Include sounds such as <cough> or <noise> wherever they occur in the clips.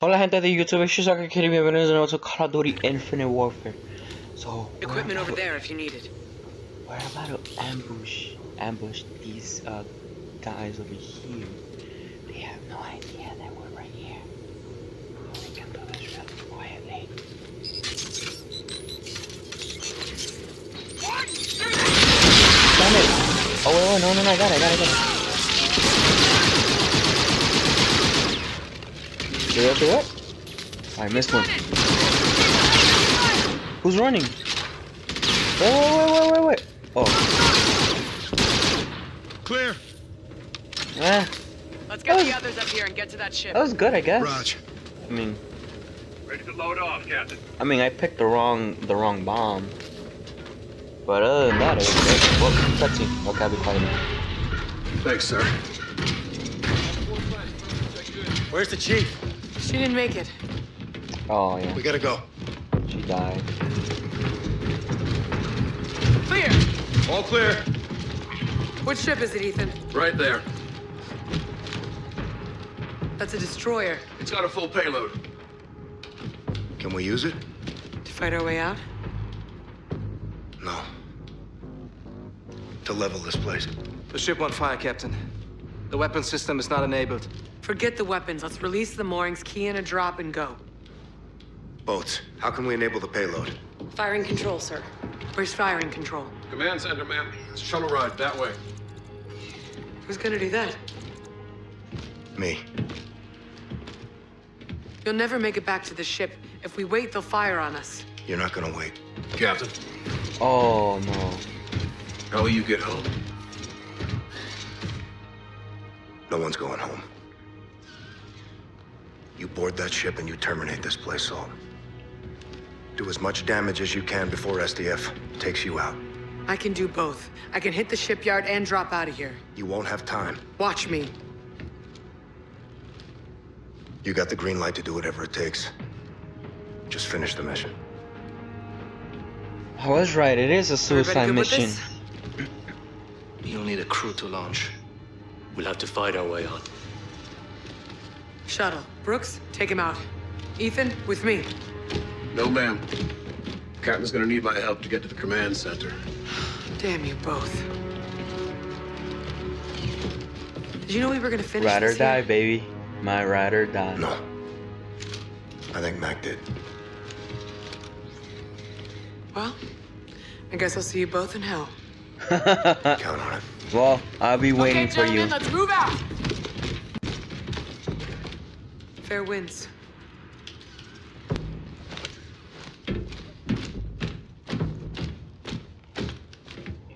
Hola gente de YouTube, it's Soccer Kitty, bienvenidos de nuevo a Call of Duty Infinite Warfare. So, Equipment over there if you need it. We're about to ambush, ambush these uh, guys over here. They have no idea that we're right here. We can do this really quietly. Damn it! Oh wait, wait, no, no, no, I got it, I got it, I got it. Do that, do that? I missed one. Who's running? Wait, wait, wait, wait, wait, wait. Oh, Clear. eh, Let's get Oh. the others up here and get to that ship. that was good, I guess. Raj. I mean, Ready to load off, Captain. I mean, I picked the wrong, the wrong bomb. But other than that, it was good. Whoa, cutscene. Okay, I'll be quiet now. Thanks, sir. Where's the chief? She didn't make it. Oh yeah, We gotta go. she died. Clear! All clear. Which ship is it, Ethan? Right there. That's a destroyer. It's got a full payload. Can we use it? To fight our way out? No. To level this place. The ship on fire, Captain. The weapon system is not enabled. Forget the weapons. Let's release the moorings, key in a drop, and go. Boats. How can we enable the payload? Firing control, sir. Where's firing control? Command center, ma'am. It's a shuttle ride that way. Who's gonna do that? Me. You'll never make it back to the ship. If we wait, they'll fire on us. You're not gonna wait. Captain, Oh no. how will you get home? No one's going home. You board that ship and you terminate this place, Salt. Do as much damage as you can before SDF takes you out. I can do both. I can hit the shipyard and drop out of here. You won't have time. Watch me. You got the green light to do whatever it takes. Just finish the mission. I was right. It is a Everybody suicide good with mission. this? You'll need a crew to launch. We'll have to fight our way on. Shuttle. Brooks, take him out. Ethan, with me. No, ma'am. Captain's gonna need my help to get to the command center. Damn you both. Did you know we were gonna finish Ride or this here? die, baby. My ride or die. No. I think Mac did. Well, I guess I'll see you both in hell. <laughs> Count on it. well, I'll be waiting okay, for you. gentlemen, let's move out. Fair winds.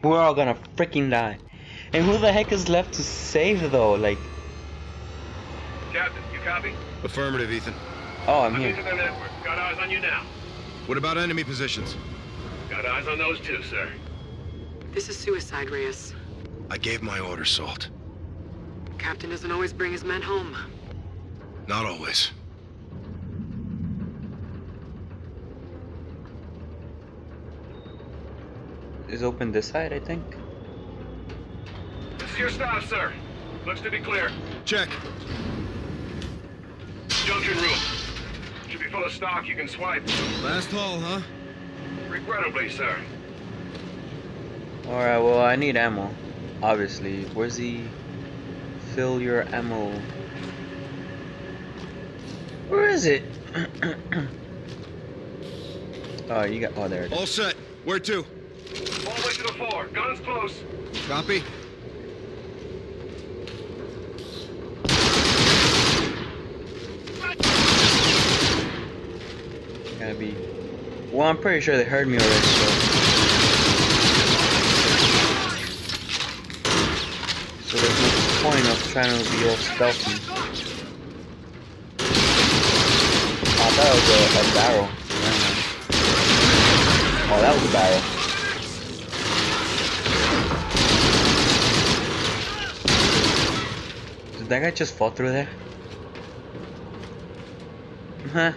We're all gonna freaking die. And who the heck is left to save though? Like, Captain, you copy? Affirmative, Ethan. oh, I'm I'm here. using the network. Got eyes on you now. What about enemy positions? Got eyes on those too, sir. This is suicide, Reyes. I gave my order, Salt. Captain doesn't always bring his men home. Not always. Is open this side, I think. This is your stop, sir. Looks to be clear. Check. Junction room. Should be full of stock you can swipe. Last haul, huh? Regrettably, sir. All right. Well, I need ammo. Obviously. Where's the fill your ammo? Where is it? <clears throat> oh, you got. Oh, there. It is. All set. Where to? All the way to the floor. Guns close. Copy. Gotta be. Well, I'm pretty sure they heard me already. So. So there's no point of trying to be all stealthy. Oh, I was a, a barrel. Oh, that was a barrel. Did that guy just fall through there? Huh.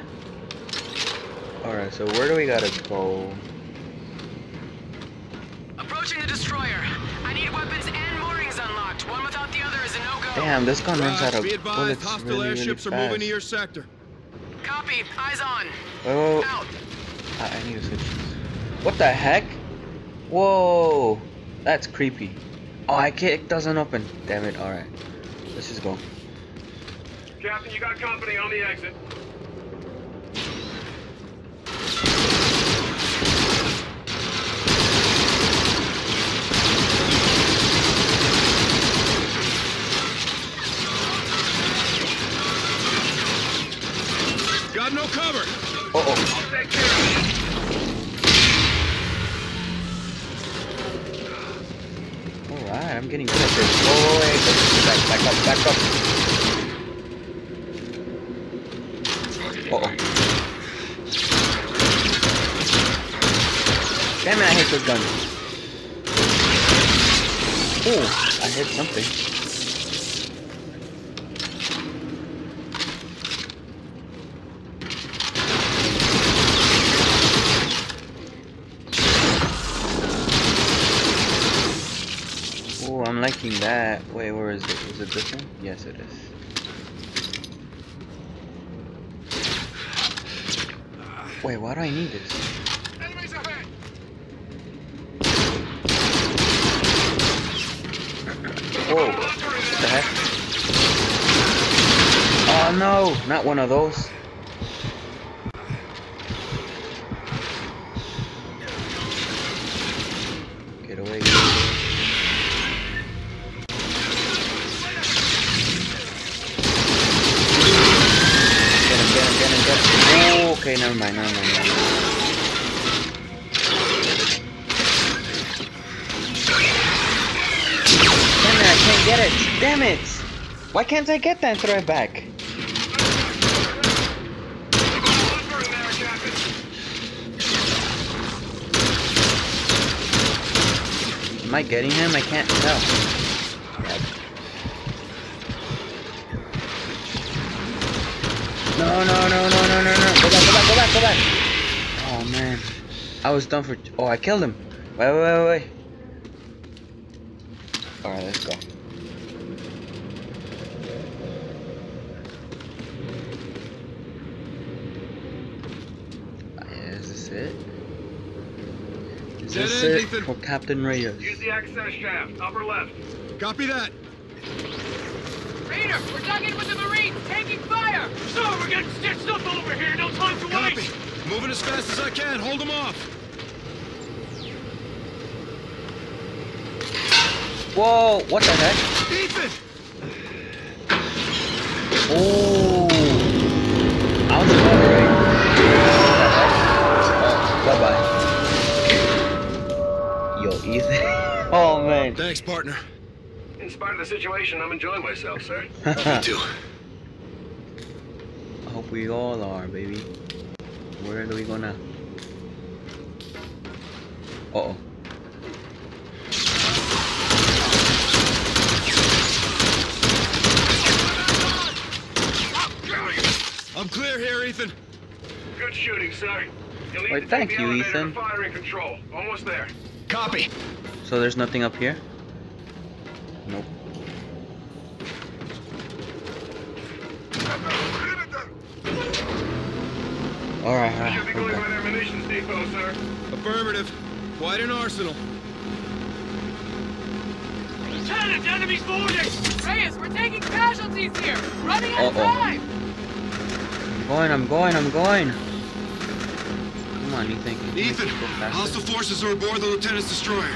Alright, so where do we gotta go? Approaching the destroyer. I need weapons and moorings unlocked. One without the other is a no-go. Damn, this gun runs out of be advised, bullets hostile really, really airships are moving to your sector. Copy. Eyes on. Oh, Out. I, I need to switch. What the heck? Whoa, that's creepy. Oh, I can't. It doesn't open. Damn it. All right, let's just go. Captain, you got company on the exit. Uh oh. Damn it! I hate those guns. Oh, I hit something. Liking that. Wait, where is it? Is it this one? Yes, it is. Wait, why do I need this? Whoa, what the heck? Oh no, not one of those. Never mind, never mind, never mind. I can't get it. Damn it. Why can't I get that and throw it back? Am I getting him? I can't tell. No, no, no, no. Go back. Oh, man. I was done for... Oh, I killed him. Wait, wait, wait, wait. Alright, let's go. Is this it? Is this it for Captain Reyes? Use the access shaft, upper left. Copy that. Raider, we're dug in with the Marines, taking fire! So we're getting stitched up over here. No time to Copy. Moving as fast as I can. Hold them off. Whoa, what the heck? Ethan. Oh, I was wondering. The heck? Oh, bye bye. Yo, Ethan. <laughs> oh man. Thanks, partner. In spite of the situation, I'm enjoying myself, sir. <laughs> I too. I hope we all are, baby. Where do we go now? Uh oh. I'm clear here, Ethan. Good shooting, sir. You'll need Why, to thank you, Ethan. to Firing control. Almost there. Copy. So there's nothing up here? Nope. Alright, Should be alright. going okay. by their munitions depot, sir. Affirmative. Quite an arsenal. Lieutenant, enemies moving! Reyes, we're taking casualties here! Running out of Uh-oh. time! I'm going, I'm going, I'm going. Come on, Ethan. Can you make Ethan, it go faster? hostile forces are aboard the lieutenant's destroyer.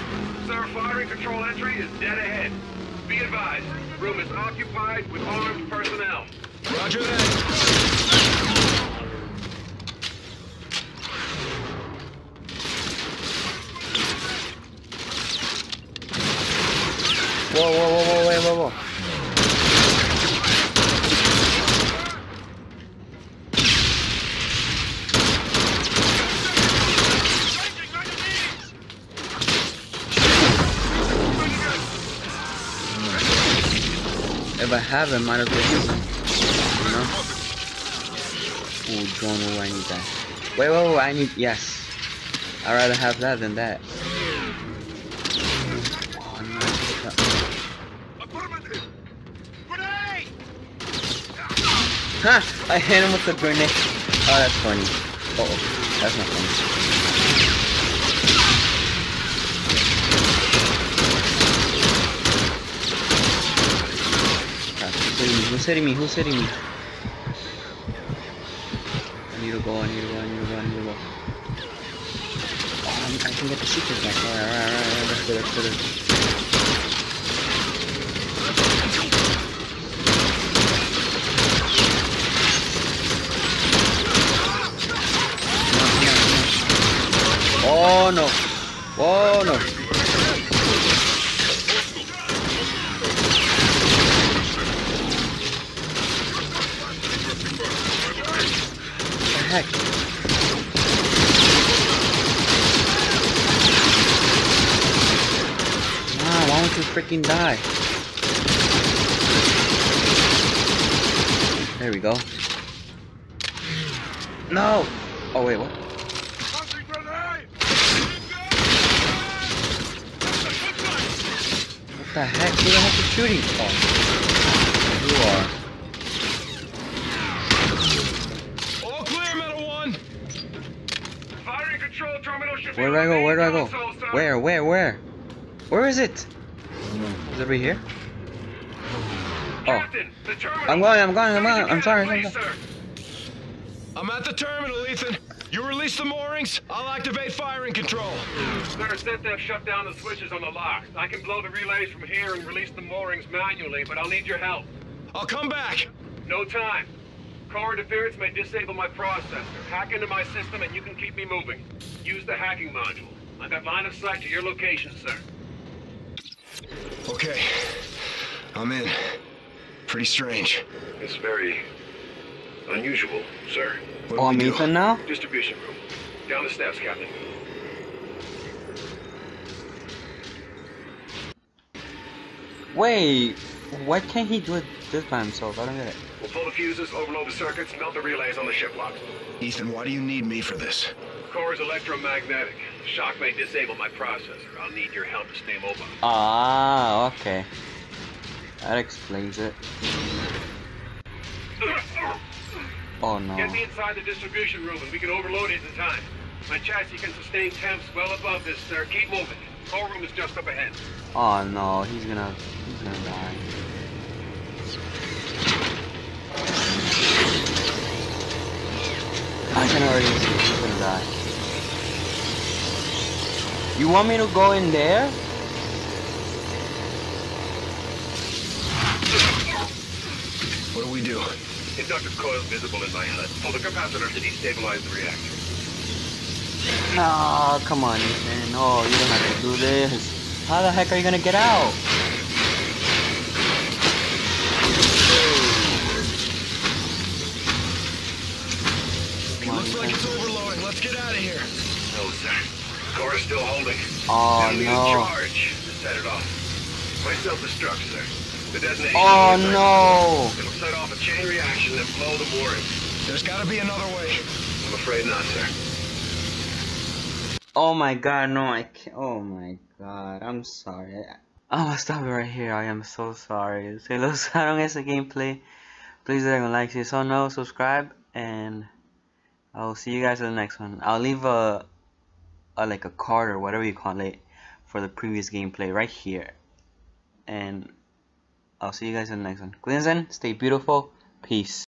Sir, firing control entry is dead ahead. Be advised, room is occupied with armed personnel. Roger that. Whoa, whoa, whoa, whoa, wait, whoa, whoa. If I have it, might as well use it. You know? Ooh, drone, I need that. Wait, wait, wait, I need, yes. I'd rather have that than that. Ha! I hit him with the grenade. Oh, that's funny. Uh oh, that's not funny. Hitting me? Who's hitting me? Who's hitting me? I need to go, I need to go, I need to go, I need to go. Oh, I'm- can get the secrets back. Alright, alright, alright, go, let's go, let's go. Oh no! Oh no! What the heck? Wow, why don't you freaking die? There we go. No! Oh wait, what? What the heck? Who the heck is shooting? Oh, you are. All clear, Metal One. Firing control terminal should Where do I go? Where do I go? Where? Where? Where? Where is it? Is it over here? Oh. Captain, the. I'm going, I'm going, I'm going. I'm sorry, please, I'm sorry. I'm at the terminal, Ethan. You release the moorings, I'll activate firing control. Sir, SETDEF shut down the switches on the locks. I can blow the relays from here and release the moorings manually, but I'll need your help. I'll come back. No time. Car interference may disable my processor. Hack into my system and you can keep me moving. Use the hacking module. I've got line of sight to your location, sir. Okay. I'm in. Pretty strange. It's very unusual, sir. What do Oh, we I'm do? Ethan now? Distribution room. Down the steps, Captain. Wait, why can't he do it this by himself? I don't get it. We'll pull the fuses, overload the circuits, melt the relays on the ship locks. Ethan, why do you need me for this? Core is electromagnetic. Shock may disable my processor. I'll need your help to stay mobile. Ah, okay. That explains it. Oh no. Get me inside the distribution room and we can overload it in time. My chassis can sustain temps well above this, sir. Keep moving. Core room is just up ahead. Oh no, he's gonna, he's gonna die. I can already see he's gonna die. You want me to go in there? What do we do? Inductive coil visible in my HUD. Pull the capacitor to destabilize the reactor. No, come on, Ethan. Oh, you don't have to do this. How the heck are you gonna get out? It looks like it's overloading. Let's get out of here. No, sir. Core is still holding. Oh Enemy in no. charge. Set it off. My self-destruct, sir. The detonation. Oh no. It'll set off a chain reaction and blow the mooring. There's gotta be another way. I'm afraid not, sir. Oh my god, no, I can't. Oh my god, I'm sorry. I'm gonna stop it right here. I am so sorry. Si les gustaron <laughs> ese gameplay, please leave a like. Si so no, subscribe, and I'll see you guys in the next one. I'll leave a, a like a card or whatever you call it for the previous gameplay right here. And I'll see you guys in the next one. Cuídense, stay beautiful, peace.